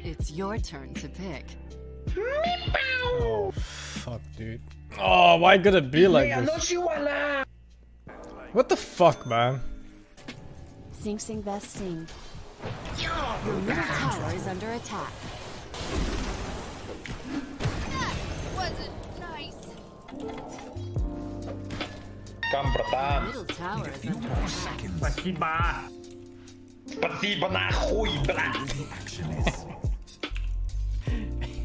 It's your turn to pick. Oh, fuck, dude. Oh, why could it be like this? What the fuck, man? Sing Sing Best Sing. Your middle tower is under attack. Камбратан. Middle tower is under attack. Спасибо. Спасибо нахуй, бля.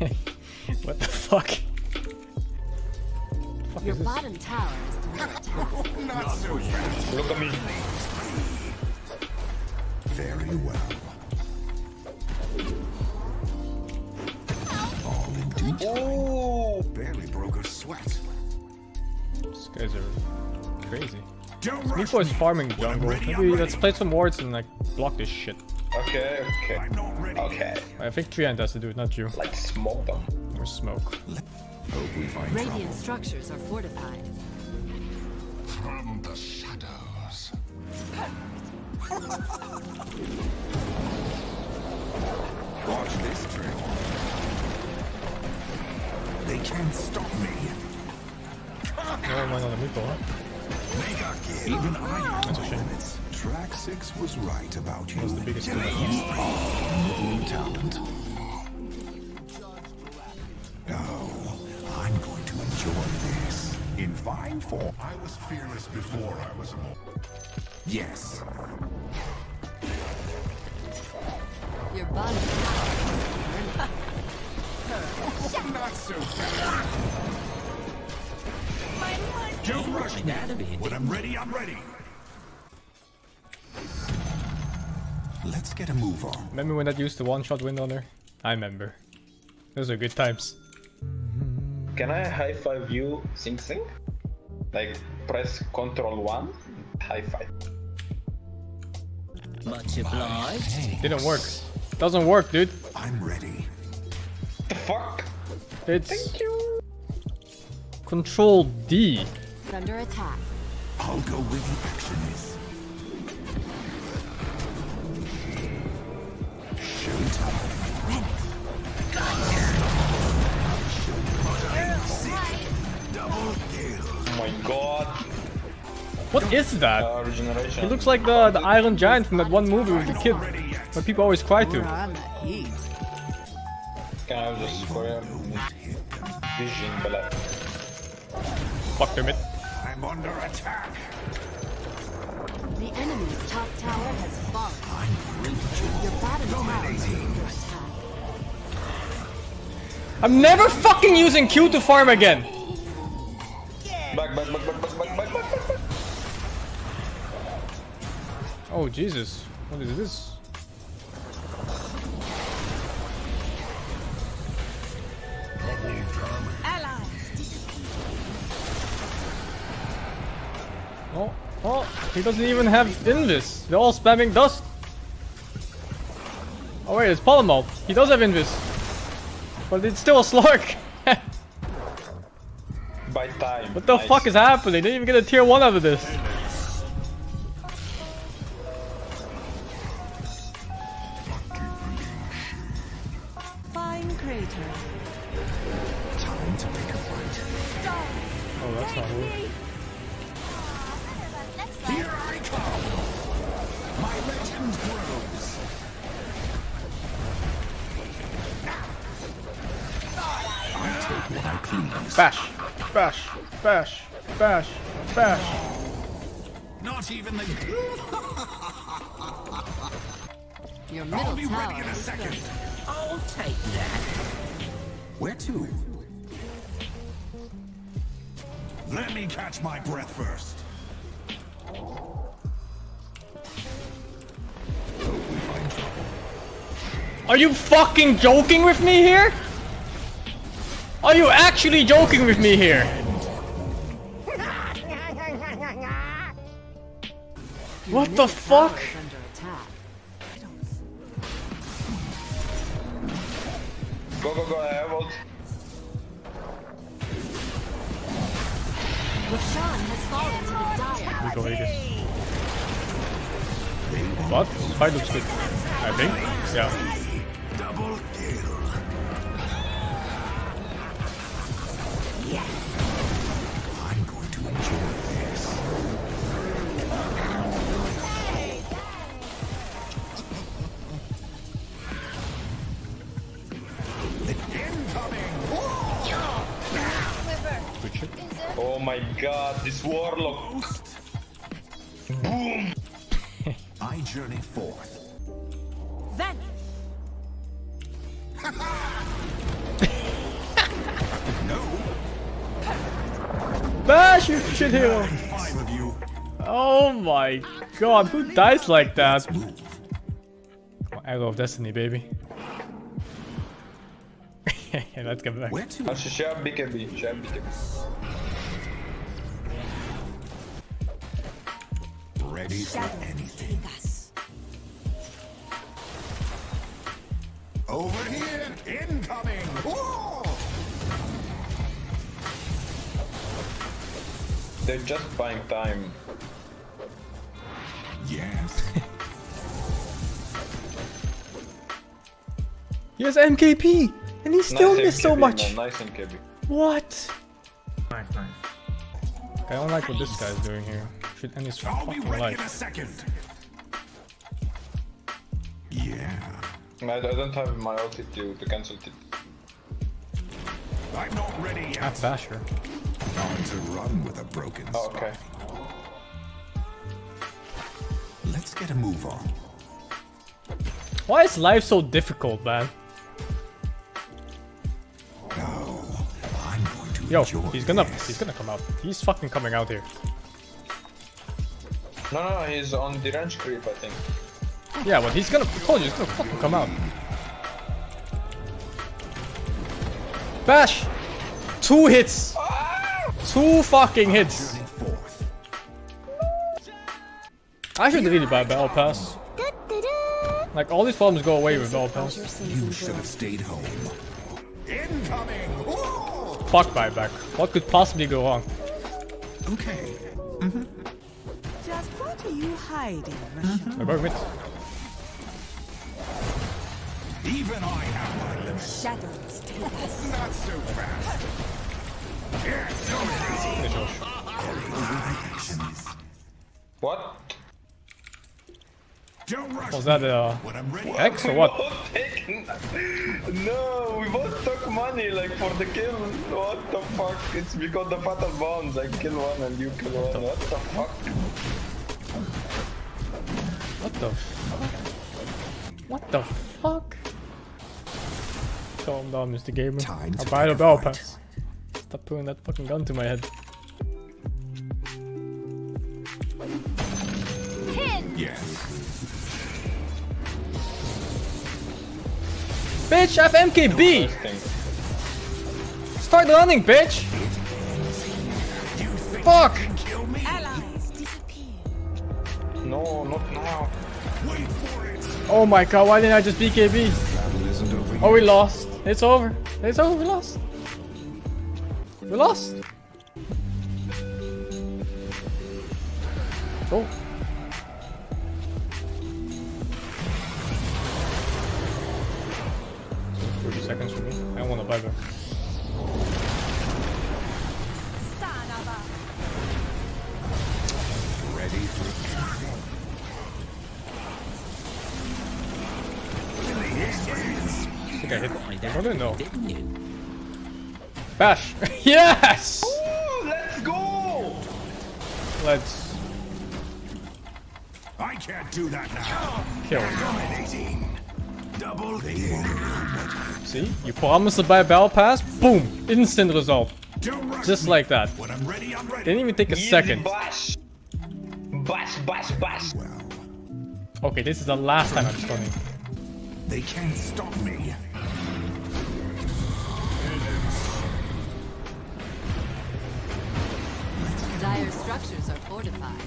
What the fuck? fuck Your is this? bottom tower is under attack. Look at me. Very well. All in due time. Ooh. Barely broke a sweat. These guys are crazy. Don't Meat Boy's me. farming When jungle. ready, I'm let's ready. play some wards and like block this shit. Okay, okay. I'm not ready. Okay. I think Treant has to do it, not you. Like smoke them. Or smoke. Hope we find Radiant trouble. structures are fortified. From the shadows. Watch this trick. They can't stop me. No one on the Meepo, huh? Even I That's a shame. Track six was right about you. was the biggest You thing. are new talent. Oh, I'm going to enjoy this. In fine form. I was fearless before I was a Yes. Your body. tower Not so fast. Don't rush me. When I'm ready, I'm ready. Let's get a move on. Remember when that used to one-shot win on her? I remember. Those are good times. Can I high five you, Sing Sing? Like press Control One, high five. Much obliged. Didn't work. Doesn't work, dude. I'm ready. The fuck? It's Control D. is under attack. I'll go where the action is. Showtime. Oh my god. What is that? Uh, regeneration. He looks like the the Iron Giant from that one movie with the kid, where people always cry to. Can I just square vision, but like, Fuck them! It. I'm under attack. The enemy's top tower has fallen. I'm reaching. Your bottom tower I'm never fucking using Q to farm again. Back, back, back, back, back, back, back, back. Oh Jesus! What is this? He doesn't even have Invis. They're all spamming dust. Oh wait, it's Polymalt. He does have Invis. But it's still a Slark. By time. what the Nice. fuck is happening? They didn't even get a tier 1 out of this. Fine crater. Time to pick a fight. Oh, that's not good. Bash, bash, bash, bash, bash. Not even the. Your I'll be tower ready in a is second. I'll take that. Where to? Let me catch my breath first. Hope we find trouble. Are you fucking joking with me here? Are you actually joking with me here? What the fuck? is under attack. Go, go, go, I have ult. Has fallen to the dire. We go Aegis. What? Fight looks good. I think. Yeah. Oh my god, this warlock. Boom! I journey forth. Vanish. No, Bash, you shit hero! five of you. Oh my god, who dies like that? Arrow of Destiny, baby. yeah, let's get back. Where to? Znači, še ja BKB, še ja Ready for anything. Over here! Incoming! Whoa! They're just buying time. Yes. He has MKB! And he still nice missed so much! Man, nice MKB. What? Nice, nice. I don't like what this guy's doing here. Should end his I'll be fucking ready in a second. Yeah. I, I don't have my ulti to, to cancel it. I'm not ready yet. Not Basher. Time to run with a broken Oh, okay. Let's get a move on. Why is life so difficult, man? No, I'm going to Yo, enjoy he's gonna this. he's gonna come out. He's fucking coming out here. No, no, no, he's on the range creep, I think. Yeah, but he's gonna I told you he's gonna fucking come out. Bash! Two hits! Two fucking hits! I should really buy Battle Pass. Like all these problems go away with Battle Pass. You should have stayed home. Incoming! Whoa! Fuck buyback. What could possibly go wrong? Okay. Just what are you hiding, I work with Even I have my limits. Shadows take us. Not so fast. Yes, so actions. What? Was that uh When I'm ready. X or what? No, we both took money like for the kill. What the fuck? It's because the battle bonds. I kill one and you kill one. What the fuck? What the fuck? What the fuck? Calm down, Mr. Gamer. Time I'll buy the pick a Battle. Pass. Stop putting that fucking gun to my head. Pin. Yes. Bitch, I have MKB! Start running, bitch! Fuck! No, not now. Wait for it. Oh my god, why didn't I just BKB? Battle Oh, we lost. It's over. It's over, we lost. We lost. Oh. I think I hit. Find I don't know. didn't you? Bash. yes. Ooh, let's go! Let's I can't do that now. kill. Dominating. Double. See, you promised to buy a battle pass. Boom! Instant result. Just like that. When I'm ready, I'm ready. Didn't even take a Easy second. Bash! Bash, bash, bash! Okay, this is the last time I'm stunning. They can't stop me. Dire structures are fortified.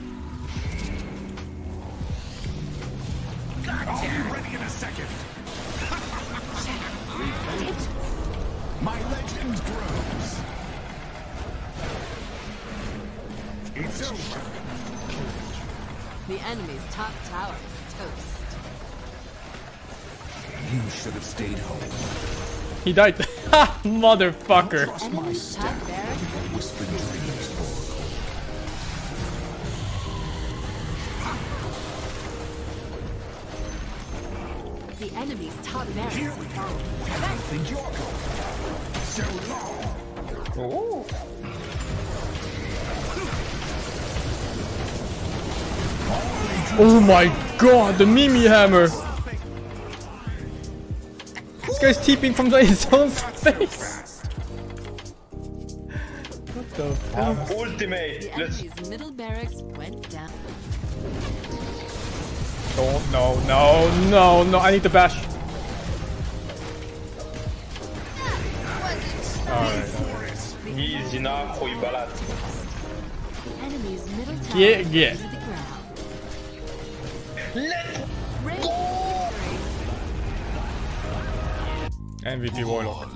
I'll be ready in a second. My legend grows. It's over. The enemy's top tower is toast. You should have stayed home. He died. Ha! Motherfucker. Trust my Enemy's step. top barracks Whispered dreams, Oracle. The enemy's top barracks Here we go. Where do you think you're going? So long. Ooh. Oh my god, the Mimi hammer. This guy's teeping from his own face. What the fuck? Ultimate. The enemy's middle barracks went down. Oh no no no no! I need to bash. Alright. Easy enough for you, Balat. Yeah yeah. Let's go. MVP Warlock.